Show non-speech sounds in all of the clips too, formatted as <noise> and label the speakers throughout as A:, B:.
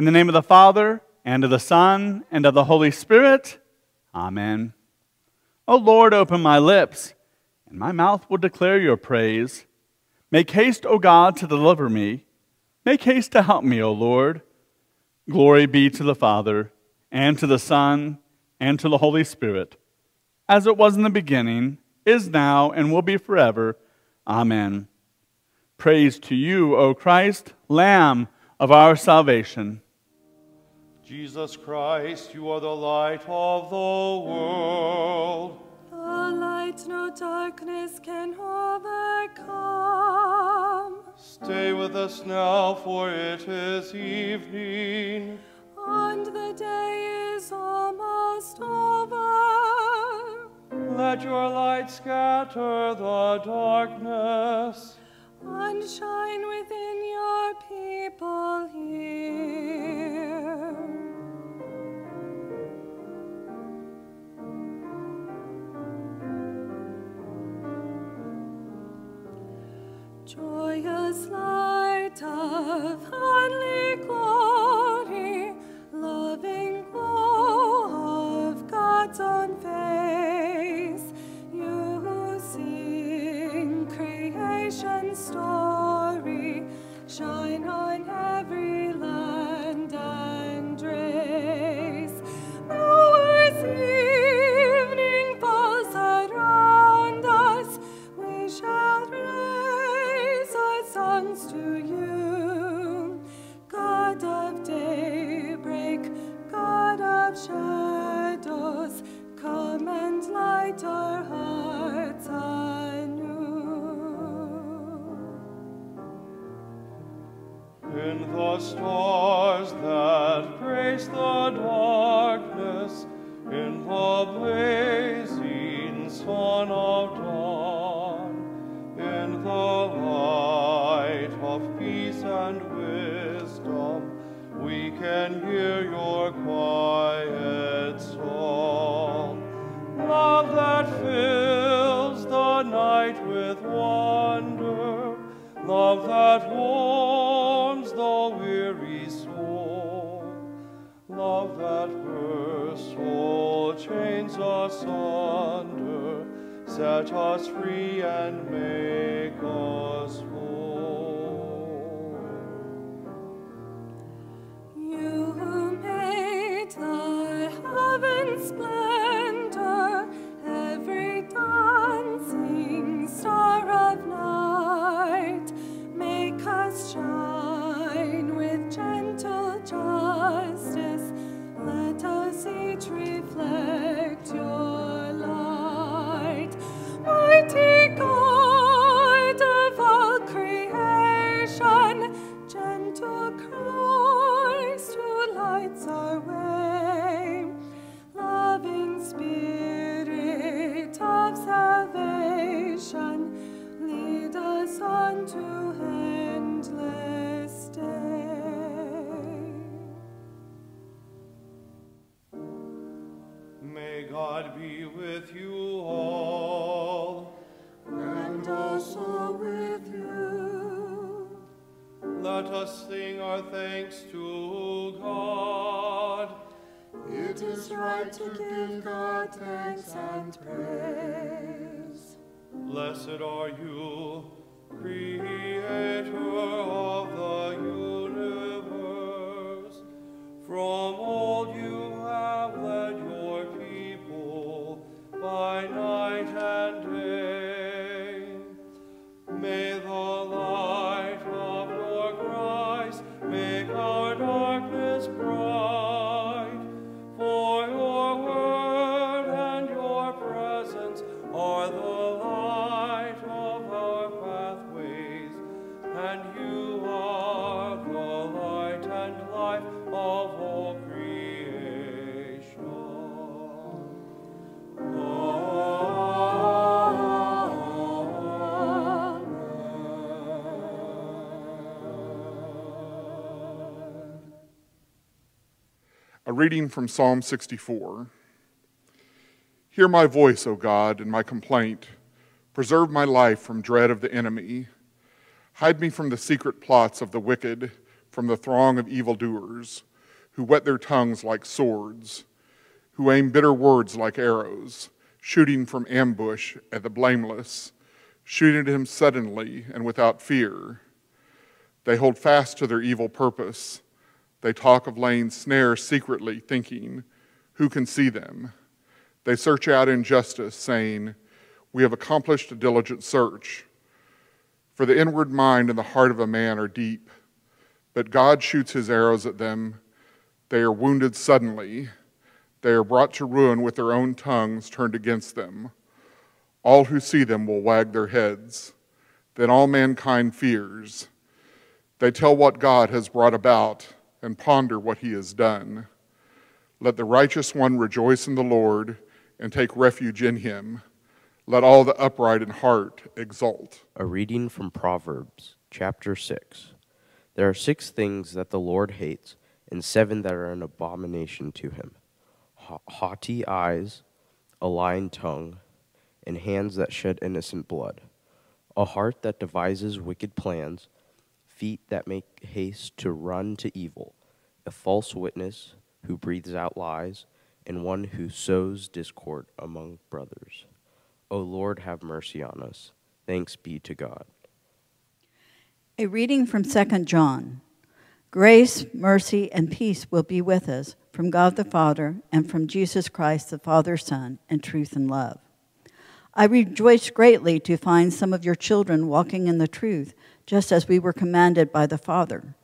A: In the name of the Father, and of the Son, and of the Holy Spirit. Amen. O Lord, open my lips, and my mouth will declare your praise. Make haste, O God, to deliver me. Make haste to help me, O Lord. Glory be to the Father, and to the Son, and to the Holy Spirit, as it was in the beginning, is now, and will be forever. Amen. Praise to you, O Christ, Lamb of our salvation.
B: Jesus Christ, you are the light of the world.
C: The light no darkness can overcome.
B: Stay with us now, for it is evening.
C: And the day is almost over.
B: Let your light scatter the darkness.
C: And shine within your people here.
B: In the us free be with you all.
C: And also with you.
B: Let us sing our thanks to God.
C: It is right to give God thanks and praise.
B: Blessed are you, Creator
D: reading from Psalm 64. Hear my voice, O God, and my complaint. Preserve my life from dread of the enemy. Hide me from the secret plots of the wicked, from the throng of evildoers. who whet their tongues like swords, who aim bitter words like arrows, shooting from ambush at the blameless, shooting at him suddenly and without fear. They hold fast to their evil purpose. They talk of laying snares secretly, thinking, Who can see them? They search out injustice, saying, We have accomplished a diligent search. For the inward mind and the heart of a man are deep, but God shoots his arrows at them. They are wounded suddenly. They are brought to ruin with their own tongues turned against them. All who see them will wag their heads. Then all mankind fears. They tell what God has brought about and ponder what he has done. Let the righteous one rejoice in the Lord and take refuge in him. Let all the upright in heart exult.
E: A reading from Proverbs, chapter 6. There are six things that the Lord hates, and seven that are an abomination to him haughty eyes, a lying tongue, and hands that shed innocent blood, a heart that devises wicked plans, feet that make haste to run to evil, a false witness who breathes out lies, and one who sows discord among brothers. O Lord, have mercy on us. Thanks be to God.
F: A reading from 2 John. Grace, mercy, and peace will be with us from God the Father and from Jesus Christ, the Father's Son, in truth and love. I rejoice greatly to find some of your children walking in the truth, just as we were commanded by the Father.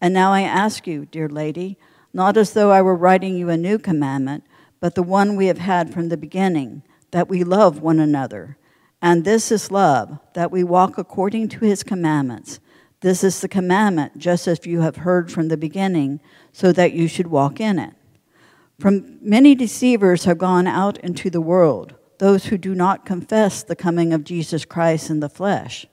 F: And now I ask you, dear lady, not as though I were writing you a new commandment, but the one we have had from the beginning, that we love one another. And this is love, that we walk according to his commandments. This is the commandment, just as you have heard from the beginning, so that you should walk in it. From many deceivers have gone out into the world, those who do not confess the coming of Jesus Christ in the flesh.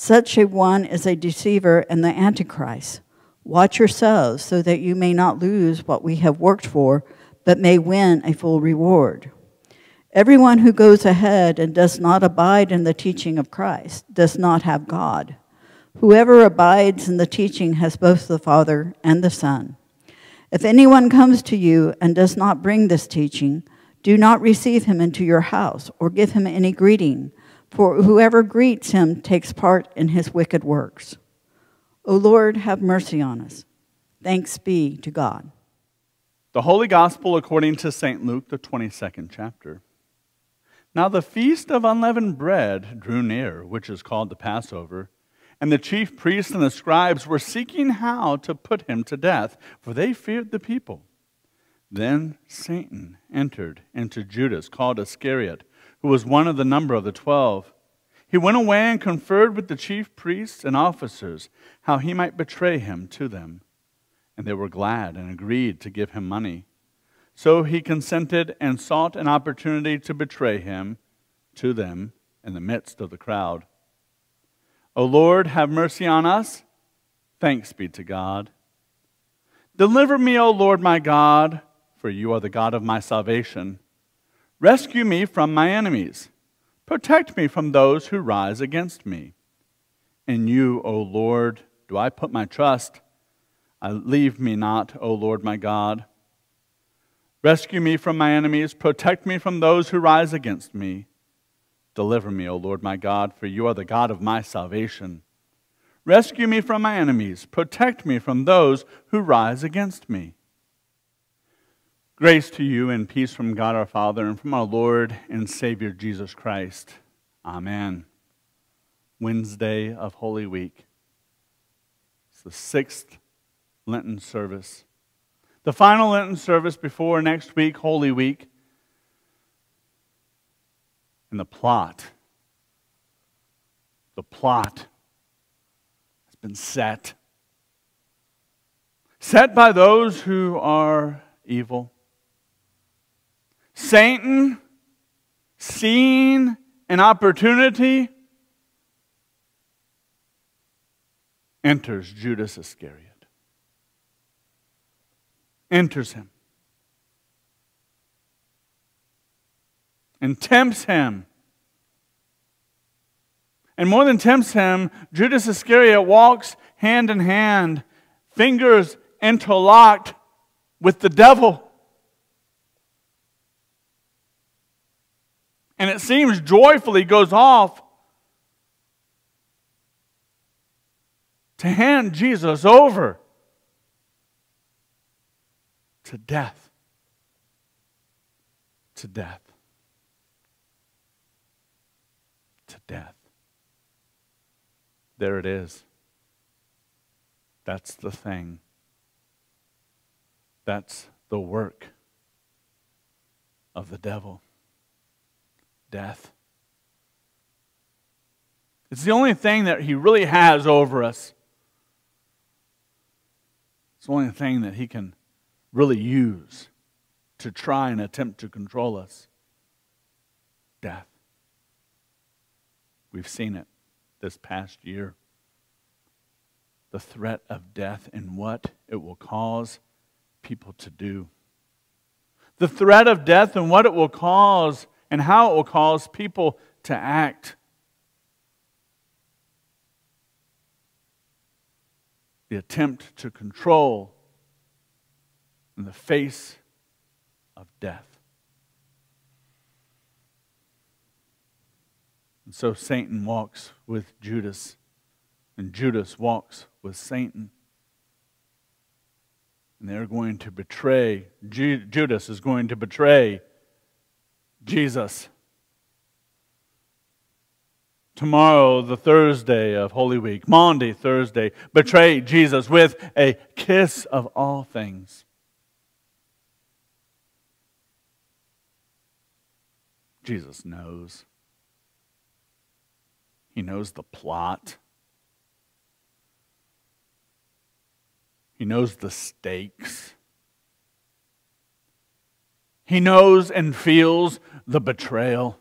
F: Such a one is a deceiver and the Antichrist. Watch yourselves so that you may not lose what we have worked for, but may win a full reward. Everyone who goes ahead and does not abide in the teaching of Christ does not have God. Whoever abides in the teaching has both the Father and the Son. If anyone comes to you and does not bring this teaching, do not receive him into your house or give him any greeting, for whoever greets him takes part in his wicked works. O Lord, have mercy on us. Thanks be to God.
A: The Holy Gospel according to St. Luke, the 22nd chapter. Now the feast of unleavened bread drew near, which is called the Passover, and the chief priests and the scribes were seeking how to put him to death, for they feared the people. Then Satan entered into Judas, called Iscariot, who was one of the number of the twelve. He went away and conferred with the chief priests and officers how he might betray him to them. And they were glad and agreed to give him money. So he consented and sought an opportunity to betray him to them in the midst of the crowd. O Lord, have mercy on us. Thanks be to God. Deliver me, O Lord my God, for you are the God of my salvation. Rescue me from my enemies. Protect me from those who rise against me. In you, O Lord, do I put my trust. I leave me not, O Lord my God. Rescue me from my enemies. Protect me from those who rise against me. Deliver me, O Lord my God, for you are the God of my salvation. Rescue me from my enemies. Protect me from those who rise against me. Grace to you and peace from God our Father and from our Lord and Savior Jesus Christ. Amen. Wednesday of Holy Week. It's the sixth Lenten service. The final Lenten service before next week, Holy Week. And the plot, the plot has been set. Set by those who are evil Satan, seeing an opportunity, enters Judas Iscariot. Enters him. And tempts him. And more than tempts him, Judas Iscariot walks hand in hand, fingers interlocked, with the devil. And it seems joyfully goes off to hand Jesus over to death. To death. To death. There it is. That's the thing. That's the work of the devil death. It's the only thing that he really has over us. It's the only thing that he can really use to try and attempt to control us death. We've seen it this past year. The threat of death and what it will cause people to do. The threat of death and what it will cause and how it will cause people to act. The attempt to control in the face of death. And so Satan walks with Judas, and Judas walks with Satan. And they're going to betray, Judas is going to betray Jesus. Tomorrow, the Thursday of Holy Week, Maundy, Thursday, betray Jesus with a kiss of all things. Jesus knows. He knows the plot. He knows the stakes. He knows and feels the betrayal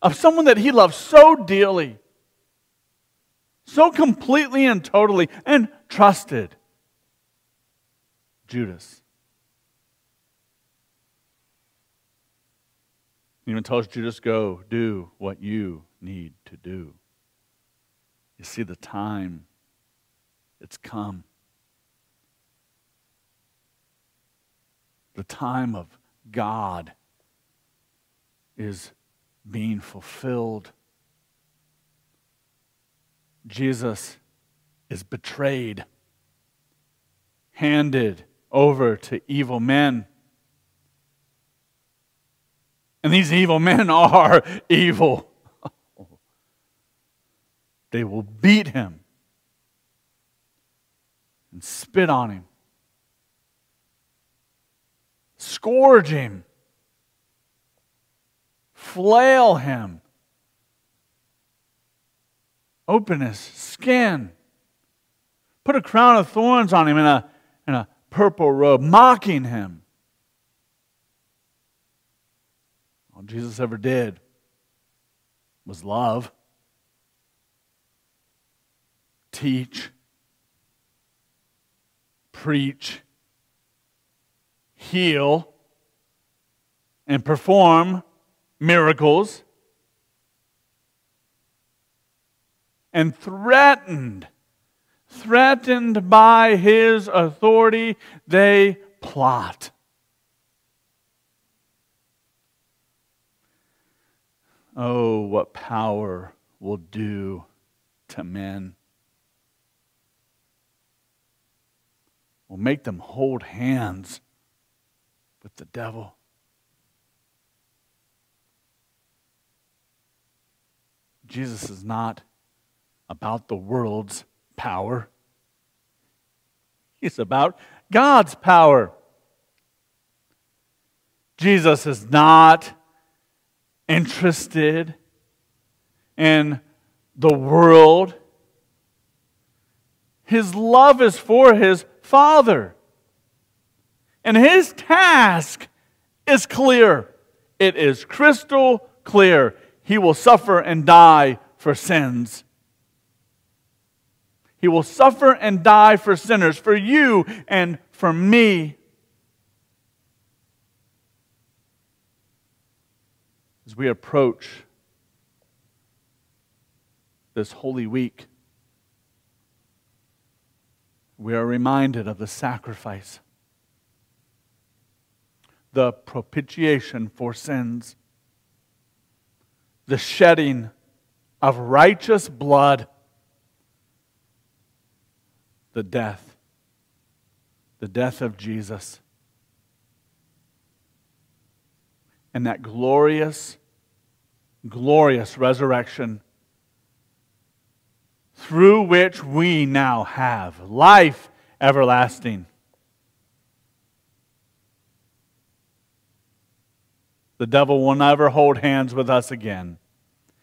A: of someone that he loves so dearly, so completely and totally, and trusted Judas. He even tells Judas, Go, do what you need to do. You see, the time, it's come. The time of God is being fulfilled. Jesus is betrayed, handed over to evil men. And these evil men <laughs> are evil. they will beat him and spit on him scourge him, flail him, open his skin, put a crown of thorns on him in a, and a purple robe, mocking him. All Jesus ever did was love, teach, preach heal, and perform miracles, and threatened, threatened by his authority, they plot. Oh, what power will do to men. Will make them hold hands with the devil. Jesus is not about the world's power. He's about God's power. Jesus is not interested in the world. His love is for his Father. And his task is clear. It is crystal clear. He will suffer and die for sins. He will suffer and die for sinners, for you and for me. As we approach this Holy Week, we are reminded of the sacrifice, the propitiation for sins, the shedding of righteous blood, the death, the death of Jesus, and that glorious, glorious resurrection through which we now have life everlasting. The devil will never hold hands with us again.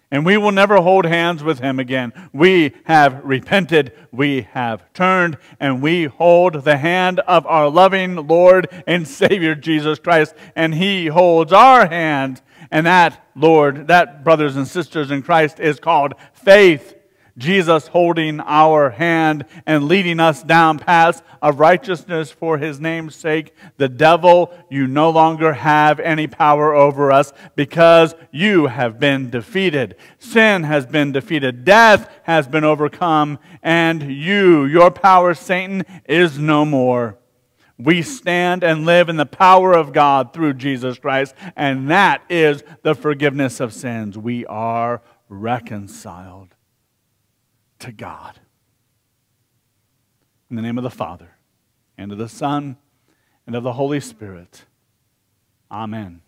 A: And we will never hold hands with him again. We have repented, we have turned, and we hold the hand of our loving Lord and Savior Jesus Christ, and he holds our hand. And that, Lord, that, brothers and sisters in Christ, is called faith. Jesus holding our hand and leading us down paths of righteousness for his name's sake. The devil, you no longer have any power over us because you have been defeated. Sin has been defeated. Death has been overcome. And you, your power, Satan, is no more. We stand and live in the power of God through Jesus Christ, and that is the forgiveness of sins. We are reconciled to God. In the name of the Father, and of the Son, and of the Holy Spirit. Amen.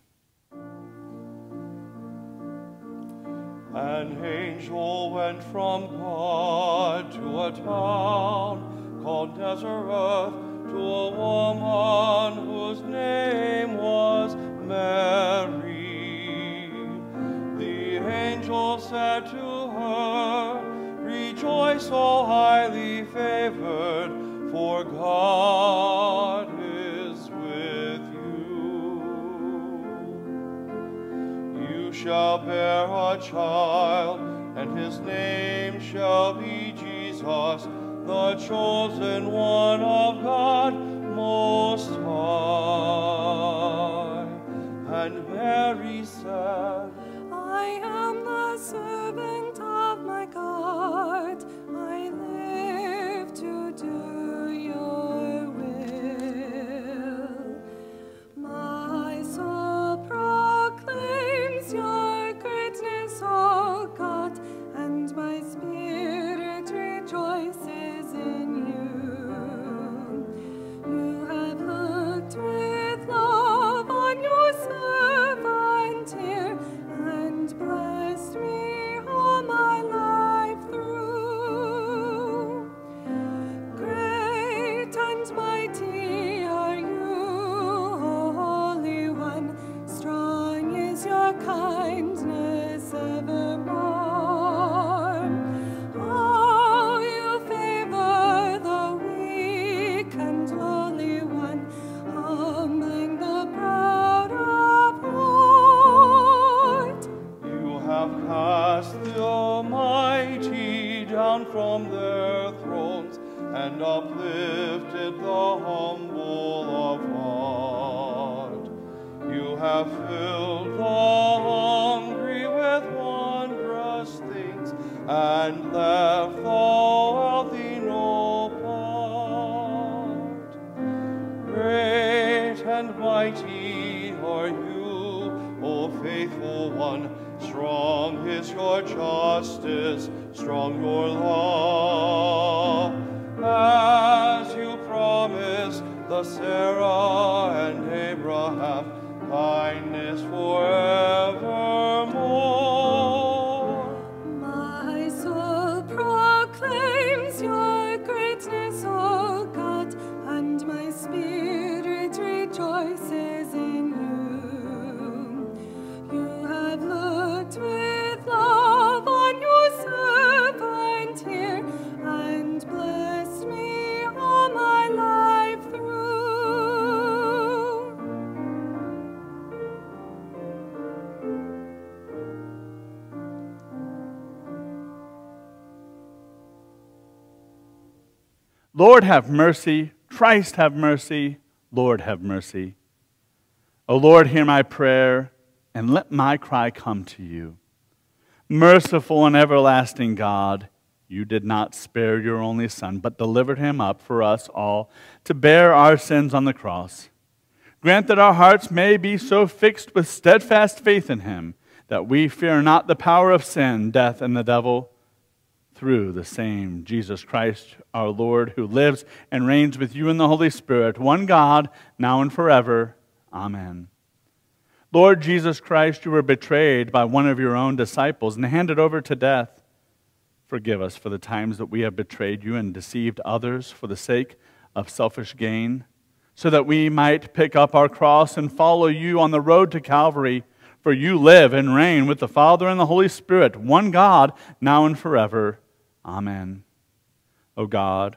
B: An angel went from God to a town called Nazareth to a woman whose name was Mary. The angel said to her, Rejoice, O highly favored, for God is with you. You shall bear a child, and his name shall be Jesus, the chosen one of God down from their thrones and uplifted the humble of heart. You have filled the hungry with wondrous things and left the wealthy no part. Great and mighty are you, O faithful one. Strong is your justice, strong your law. As you promised the Sarah and
A: Lord, have mercy. Christ, have mercy. Lord, have mercy. O Lord, hear my prayer, and let my cry come to you. Merciful and everlasting God, you did not spare your only Son, but delivered him up for us all to bear our sins on the cross. Grant that our hearts may be so fixed with steadfast faith in him that we fear not the power of sin, death, and the devil through the same Jesus Christ our Lord, who lives and reigns with you in the Holy Spirit, one God, now and forever. Amen. Lord Jesus Christ, you were betrayed by one of your own disciples and handed over to death. Forgive us for the times that we have betrayed you and deceived others for the sake of selfish gain, so that we might pick up our cross and follow you on the road to Calvary. For you live and reign with the Father and the Holy Spirit, one God, now and forever. Amen. O God,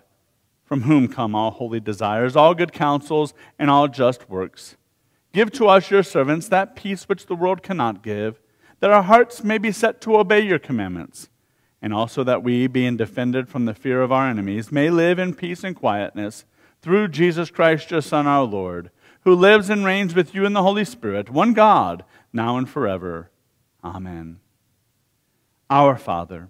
A: from whom come all holy desires, all good counsels, and all just works, give to us, your servants, that peace which the world cannot give, that our hearts may be set to obey your commandments, and also that we, being defended from the fear of our enemies, may live in peace and quietness through Jesus Christ, your Son, our Lord, who lives and reigns with you in the Holy Spirit, one God, now and forever. Amen. Our Father,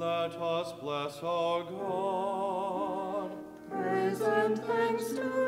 B: Let us bless our God.
C: Praise and thanks to